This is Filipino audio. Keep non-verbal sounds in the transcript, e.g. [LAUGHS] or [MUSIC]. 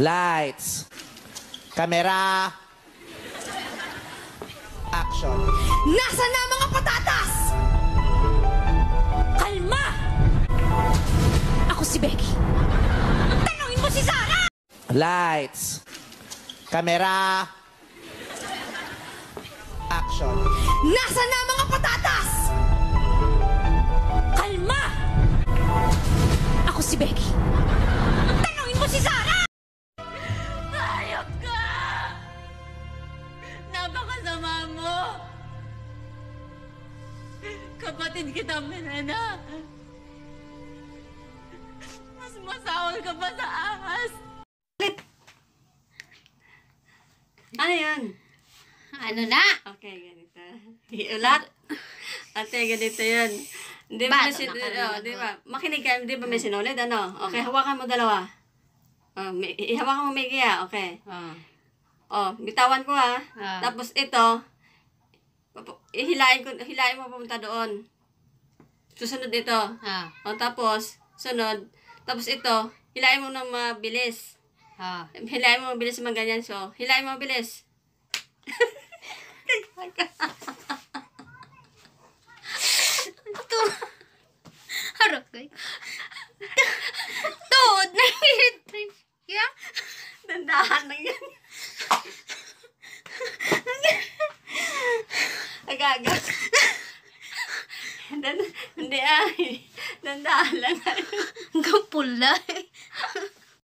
Lights. Camera. Action. Nasa na mga patatas? Kalma! Ako si Becky. Tanungin mo si Sarah! Lights. Camera. Action. Nasa na mga patatas? Kalma! Ako si Becky. Tanungin mo si Sarah! Kapatid kita, Menena. Mas masahol ka pa sa ahas. Ano yun? Ano na? Okay, ganito. Ulat. Ate, ganito yun. Di ba, ka rin oh, di ba? Makinig ka, di ba may sinulid, ano? Okay, hawakan mo dalawa. Oh, may, hawakan mo may kaya, okay. Oh. Oh, bitawan ko ha. Ah. Tapos ito, ihilain ko, hilain mo pumunta doon. Susunod ito. Ah. O tapos, sunod. Tapos ito, hilain mo ng mabilis. Ah. Hilain mo mabilis mga ganyan. So, hilain mo mabilis. Harap kay. Tuod na electric. Yeah. Dandahan lang yan. Agaga. [LAUGHS] Dan, hindi [LAUGHS] ay. Dandahan lang. Hanggang pula.